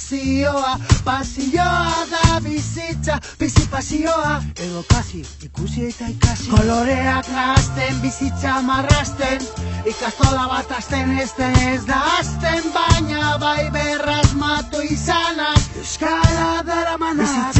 pasioa, pasioa da bizitza, bizi pasioa, edo kasi, ikusi eta ikasi. Koloreak nahazten, bizitza marrasten, ikastola bat azten ez den ez da azten, baina bai berrasmatu izanak, Euskara dara manak.